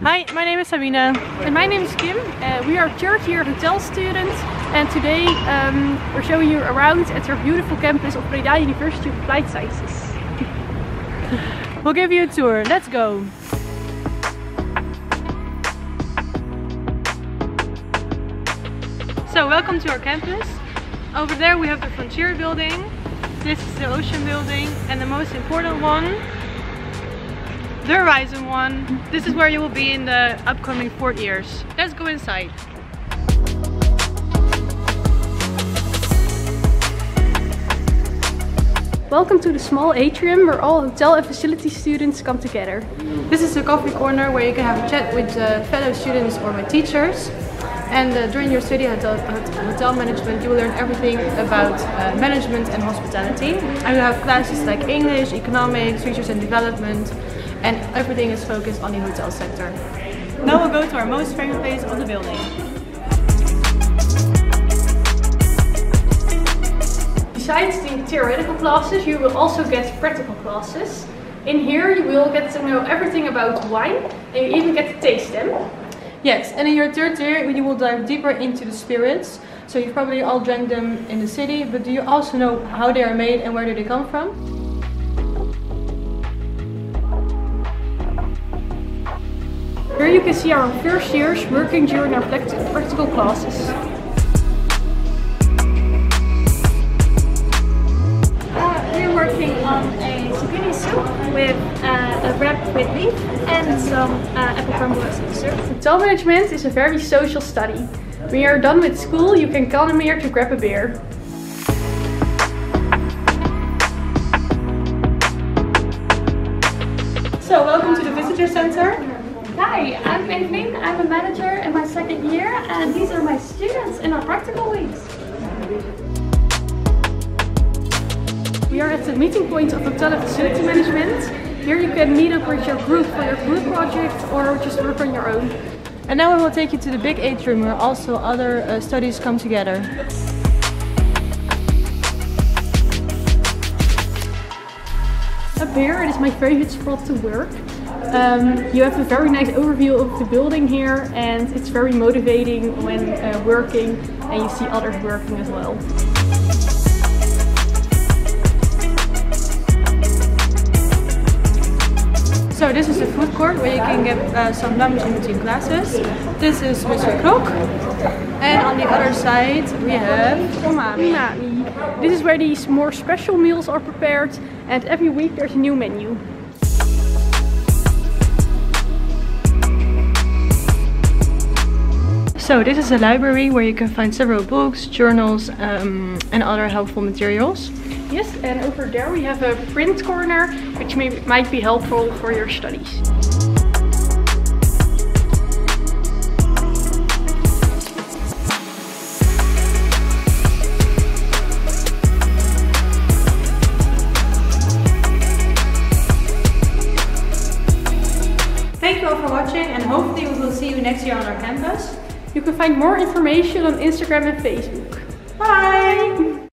Hi, my name is Sabina. And my name is Kim. Uh, we are third year hotel students and today um, we're showing you around at our beautiful campus of Breda University of Applied Sciences. we'll give you a tour. Let's go. So welcome to our campus. Over there we have the Frontier building. This is the Ocean building and the most important one the Horizon one. This is where you will be in the upcoming four years. Let's go inside. Welcome to the small atrium where all hotel and facility students come together. This is a coffee corner where you can have a chat with uh, fellow students or with teachers. And uh, during your study at hotel management, you will learn everything about uh, management and hospitality. And you have classes like English, economics, research and development, and everything is focused on the hotel sector. Now we'll go to our most favorite place of the building. Besides the theoretical classes, you will also get practical classes. In here you will get to know everything about wine and you even get to taste them. Yes, and in your third year you will dive deeper into the spirits. So you've probably all drank them in the city, but do you also know how they are made and where do they come from? Here you can see our first years working during our practical classes. Uh, we're working on a zucchini soup with uh, a wrap with beef and some uh, apple crumble as dessert. Hotel management is a very social study. When you're done with school, you can come here to grab a beer. So welcome to the visitor center. Hi, I'm Evelien. I'm a manager in my second year and these are my students in our practical weeks. We are at the meeting point of Hotel Facility Management. Here you can meet up with your group for your group project or just work on your own. And now we will take you to the big atrium where also other uh, studies come together. Up here it is my favorite spot to work. Um, you have a very nice overview of the building here and it's very motivating when uh, working and you see others working as well. So this is the food court where you can get uh, some lunch in between classes. This is Mr. Krok. And on the other side we have Umami. Umami. This is where these more special meals are prepared and every week there's a new menu. So this is a library where you can find several books, journals um, and other helpful materials. Yes, and over there we have a print corner which may, might be helpful for your studies. Thank you all for watching and hopefully we will see you next year on our campus. You can find more information on Instagram and Facebook. Bye!